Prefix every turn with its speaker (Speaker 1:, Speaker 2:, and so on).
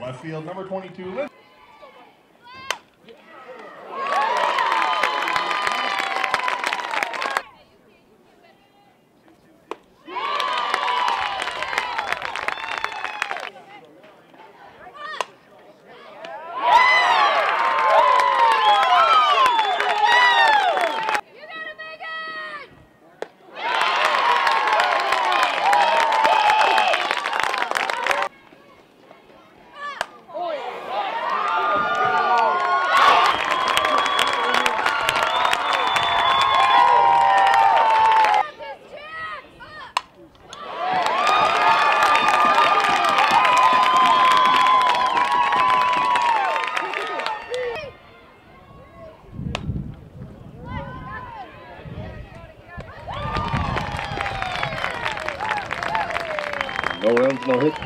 Speaker 1: Left field, number 22,
Speaker 2: No runs, no hits.